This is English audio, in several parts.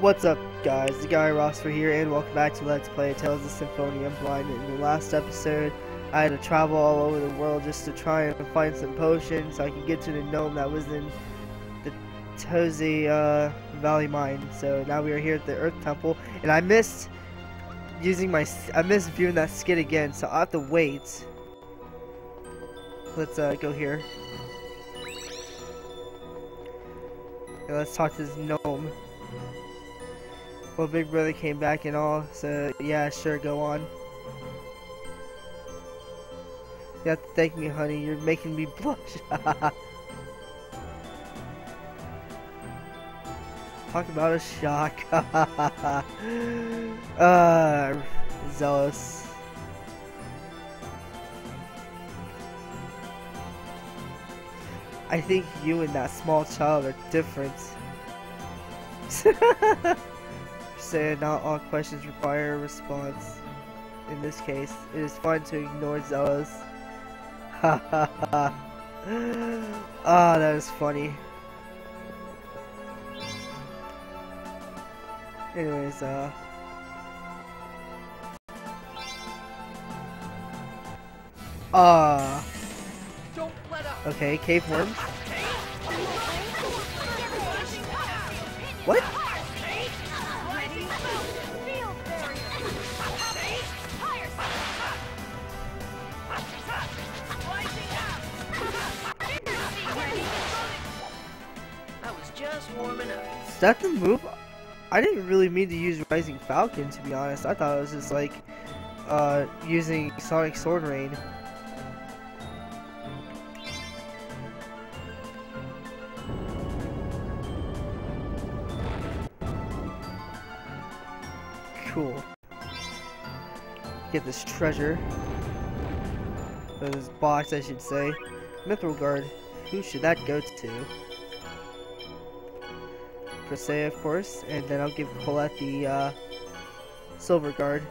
What's up guys, the guy Rossford here and welcome back to Let's Play Tales of Symphonia Blind. In the last episode, I had to travel all over the world just to try and find some potions so I could get to the gnome that was in the Toize uh, Valley Mine. So now we are here at the Earth Temple and I missed using my, I missed viewing that skit again so i have to wait. Let's uh, go here. And let's talk to this gnome. Well, Big Brother came back and all, so yeah, sure, go on. You have to thank me, honey. You're making me blush. Talk about a shock. uh, Zelos. I think you and that small child are different. say not all questions require a response. In this case, it is fine to ignore Zelos. Ha ha ha. Ah, that is funny. Anyways, uh... Ah. Uh, okay, cave worms. What? Is that the move? I didn't really mean to use Rising Falcon, to be honest. I thought it was just like uh, using Sonic Sword Rain. Cool. Get this treasure. This box, I should say. Mithril Guard. Who should that go to? Of course, and then I'll give Colette the uh, Silver Guard.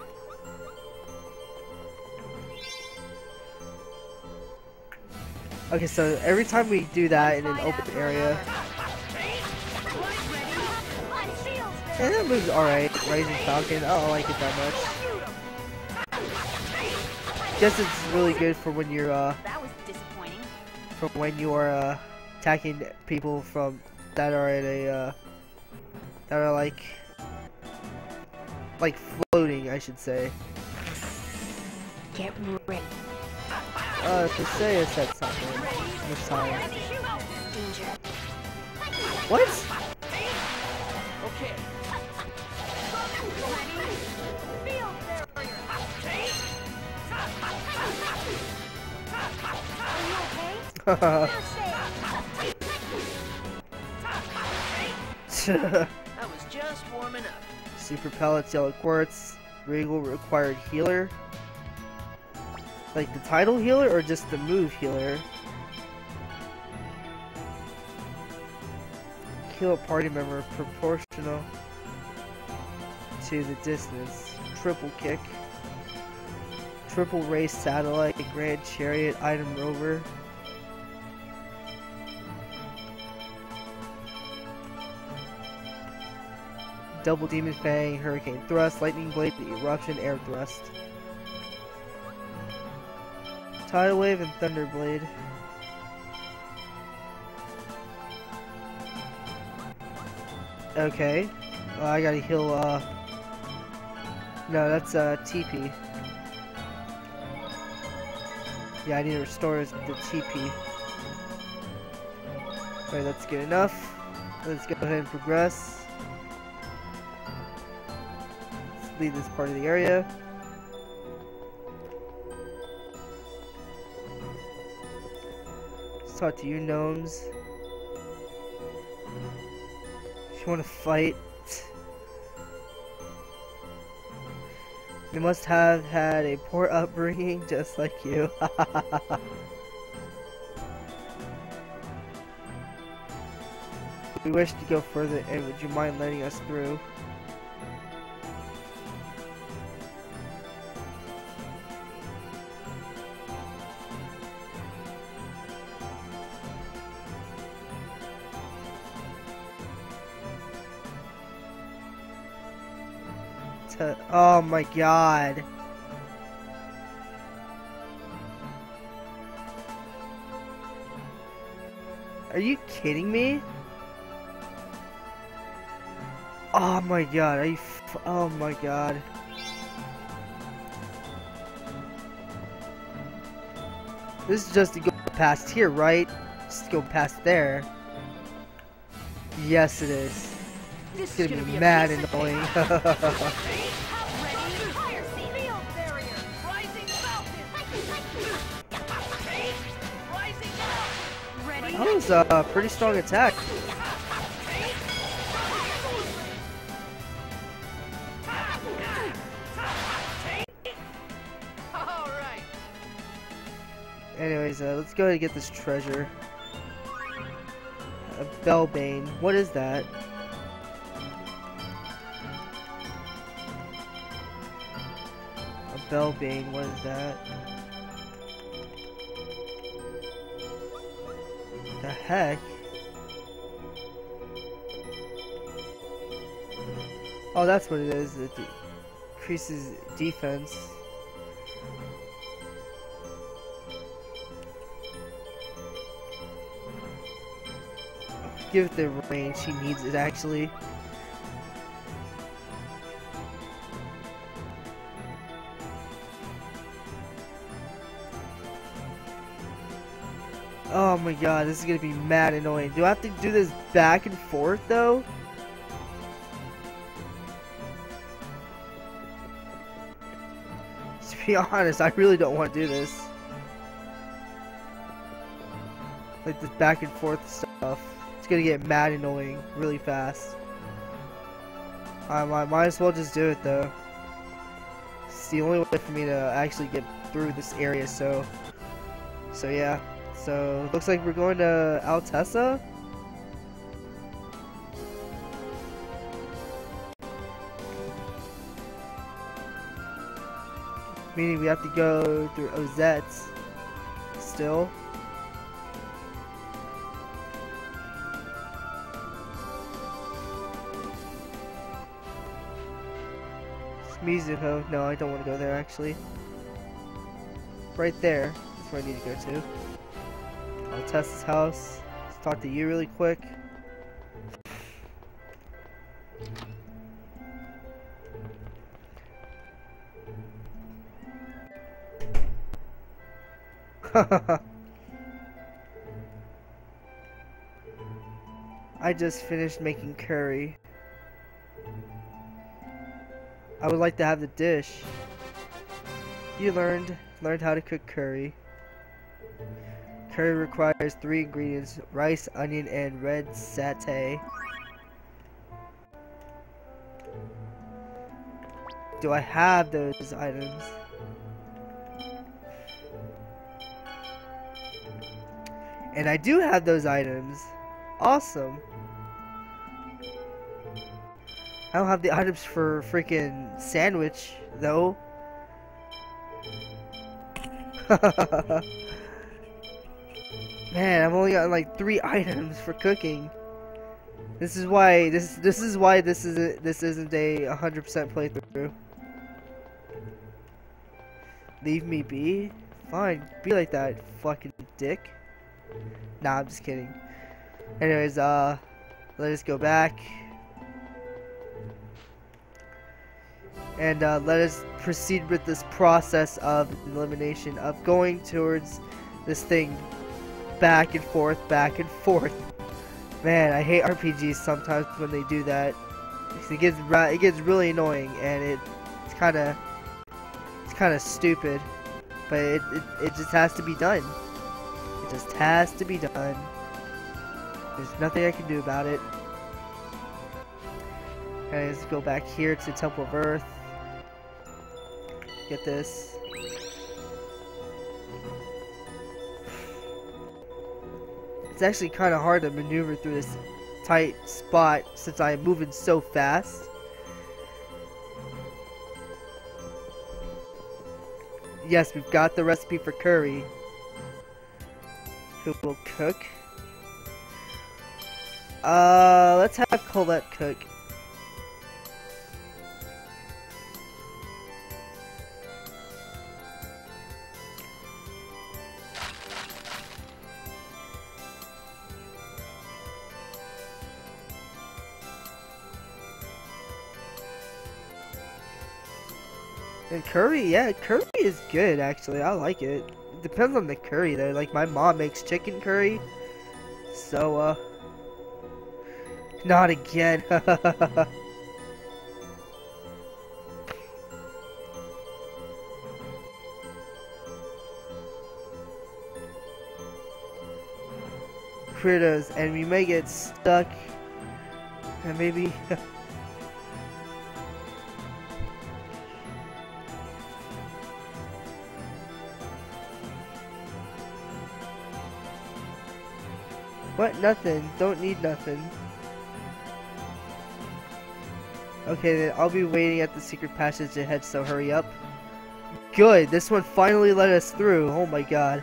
Okay, so every time we do that in an open area, and that moves alright, Rising Falcon, I don't like it that much. Guess it's really good for when you're, uh, when you are, uh, attacking people from, that are at a, uh, that are like like floating, I should say. Get ready. Uh, Presea said something this time. What? Okay. Was warming up. Super pellets, yellow quartz, regal required healer. Like the title healer or just the move healer? Kill a party member proportional to the distance. Triple kick. Triple race satellite, grand chariot, item rover. Double Demon Fang, Hurricane Thrust, Lightning Blade, the Eruption, Air Thrust. Tidal Wave and Thunder Blade. Okay. I gotta heal, uh... No, that's, uh, TP. Yeah, I need to restore the TP. Alright, that's good enough. Let's go ahead and progress. Leave this part of the area. Let's talk to you gnomes. If you want to fight, they must have had a poor upbringing just like you. we wish to go further and would you mind letting us through? To. Oh my god. Are you kidding me? Oh my god, are you f oh my god. This is just to go past here, right? Just to go past there. Yes, it is. This It's gonna, be, mad and annoying. that was a pretty strong attack. Anyways, uh, let's go ahead and get this treasure. A Bellbane. What is that? A Bellbane. What is that? The heck? Oh, that's what it is. It increases defense. give it the range he needs it actually. Oh my god, this is gonna be mad annoying. Do I have to do this back and forth though? To be honest, I really don't want to do this. Like this back and forth stuff. It's gonna get mad annoying really fast. I might, might as well just do it though. It's the only way for me to actually get through this area, so... So yeah. So, looks like we're going to Altessa? Meaning we have to go through Ozette's still. Mizuho. No, I don't want to go there actually. Right there. That's where I need to go to. His house. Let's talk to you really quick. I just finished making curry. I would like to have the dish. You learned learned how to cook curry. Curry requires three ingredients: rice, onion, and red satay. Do I have those items? And I do have those items. Awesome. I don't have the items for freaking sandwich, though. Man, I've only got like three items for cooking. This is why this this is why this isn't this isn't a 100% playthrough. Leave me be? Fine, be like that, fucking dick. Nah, I'm just kidding. Anyways, uh, let us go back. And uh, let us proceed with this process of elimination, of going towards this thing back and forth, back and forth. Man, I hate RPGs sometimes when they do that. It gets it gets really annoying, and it, it's kind of it's kind of stupid, but it, it it just has to be done. It just has to be done. There's nothing I can do about it. Let's go back here to Temple of Earth. Get this. It's actually kind of hard to maneuver through this tight spot since I'm moving so fast. Yes, we've got the recipe for curry. Who will cook? Uh, let's have Colette cook. And curry, yeah, curry is good actually. I like it. Depends on the curry though. Like my mom makes chicken curry. So uh not again. Critters, and we may get stuck and maybe What? Nothing. Don't need nothing. Okay, then I'll be waiting at the secret passage ahead, so hurry up. Good, this one finally let us through. Oh my god.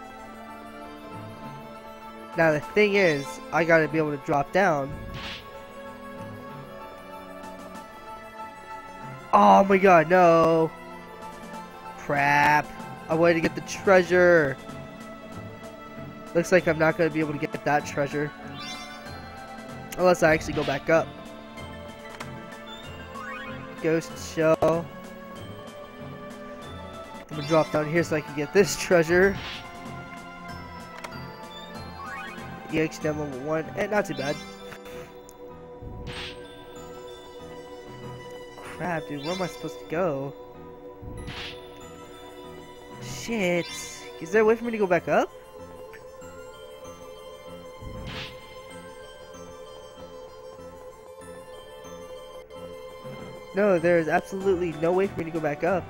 Now the thing is, I gotta be able to drop down. Oh my god, no. Crap. I wanted to get the treasure. Looks like I'm not going to be able to get that treasure. Unless I actually go back up. Ghost shell. I'm gonna drop down here so I can get this treasure. EX demo 1, and eh, not too bad. Crap, dude, where am I supposed to go? Shit. Is there a way for me to go back up? No, there is absolutely no way for me to go back up.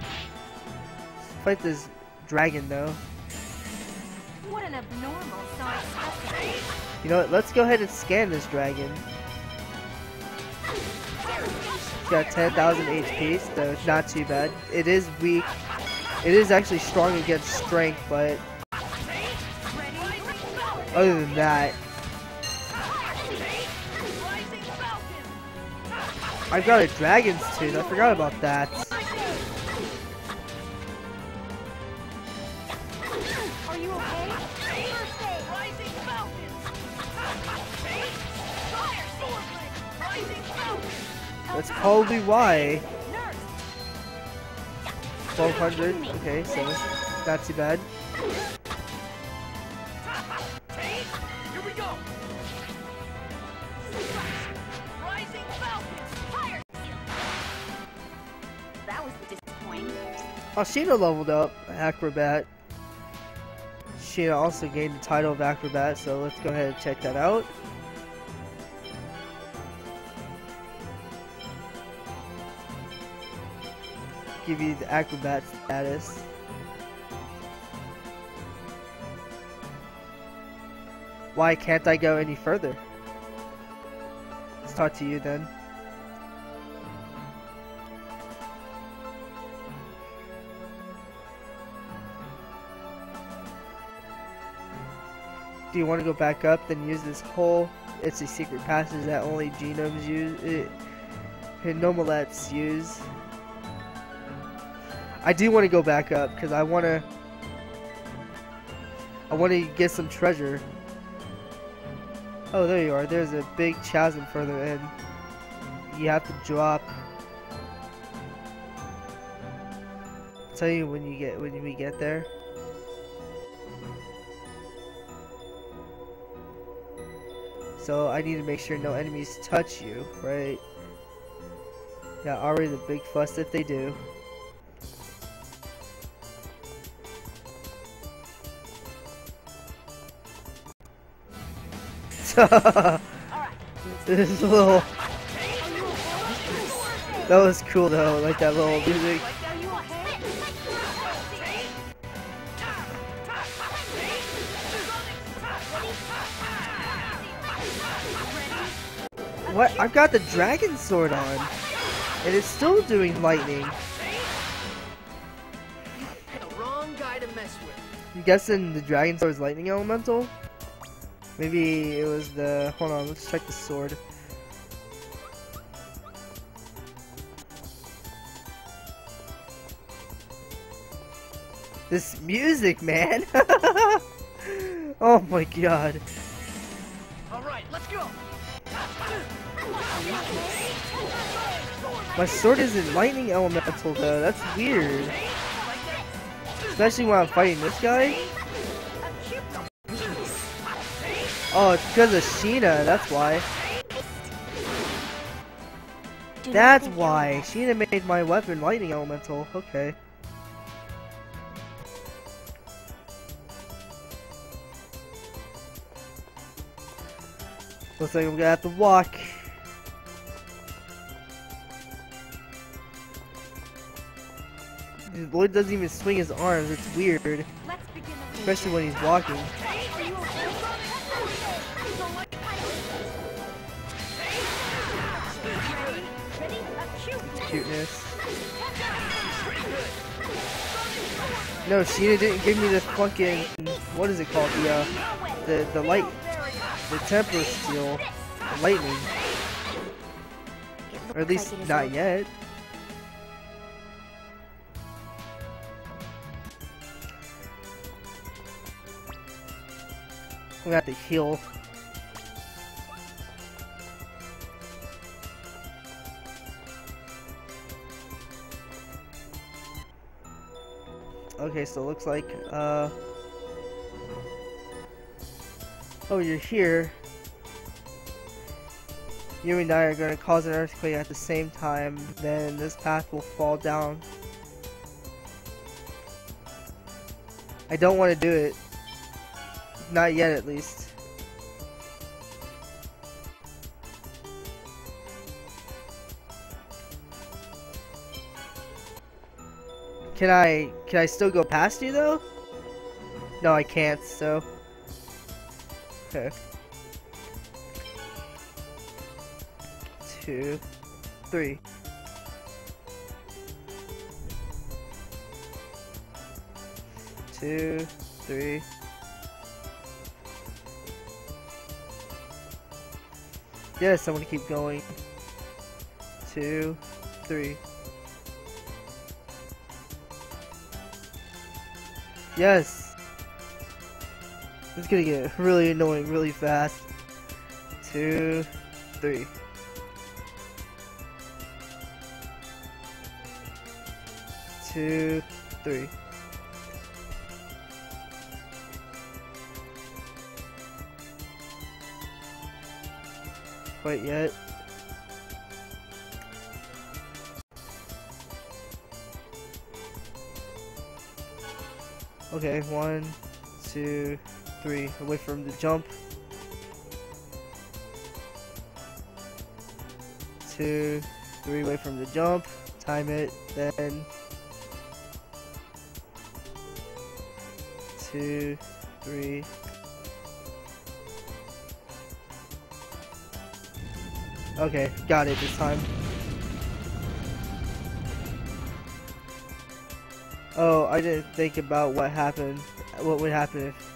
Let's fight this dragon, though. What an abnormal size You know what? Let's go ahead and scan this dragon. It's got 10,000 HP, so it's not too bad. It is weak. It is actually strong against strength, but other than that, I've got a dragon's tooth. I forgot about that. Are you okay? That's probably why. 1200. Okay, so not too bad. Oh, leveled up Acrobat. Sheena also gained the title of Acrobat, so let's go ahead and check that out. Give you the Acrobat status. Why can't I go any further? Let's talk to you then. You want to go back up, then use this hole. It's a secret passage that only genomes use, eh, it, Gnomelettes use. I do want to go back up because I want to. I want to get some treasure. Oh, there you are. There's a big chasm further in. You have to drop. I'll tell you when you get when we get there. So I need to make sure no enemies touch you, right? Yeah, already the big fuss if they do. this is a little... That was cool though, like that little music. What? I've got the dragon sword on. And it's still doing lightning. I'm guessing the dragon sword is lightning elemental? Maybe it was the... Hold on, let's check the sword. This music, man! oh my god. Alright, let's go! My sword isn't lightning elemental though, that's weird. Especially when I'm fighting this guy. Oh, it's because of Sheena, that's why. That's why. Sheena made my weapon lightning elemental. Okay. Looks like I'm gonna have to walk. Lloyd doesn't even swing his arms. It's weird, you're- Let's begin the especially when he's walking. Are you okay? Ready? Ready? Acute. Cuteness. No, Sheena didn't give me the fucking what is it called? The uh, the the light, the temper steel, the lightning, or at least like not yet. We got to heal. Okay, so it looks like, uh... Oh, you're here. You and I are going to cause an earthquake at the same time, then this path will fall down. I don't want to do it. Not yet, at least. Can I, can I still go past you though? No, I can't, so. Okay. Two, three. Two, three. Yes, I want to keep going. Two, three. Yes! It's gonna get really annoying really fast. Two, three. Two, three. Quite yet. Okay, one, two, three. For him to jump. Two, three. For him to jump. Time it. Then two, three. Okay, got it this time. Oh, I didn't think about what happened. What would happen if.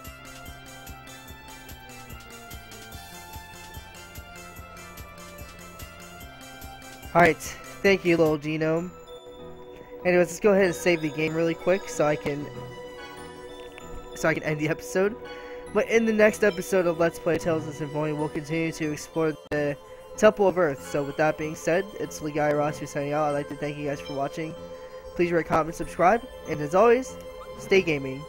Alright, thank you, little genome. Anyways, let's go ahead and save the game really quick so I can. So I can end the episode. But in the next episode of Let's Play Tales of Symphonia, we'll continue to explore the Temple of Earth. So with that being said, it's Legaia Raseru signing out. I'd like to thank you guys for watching. Please rate, comment, subscribe, and as always, stay gaming.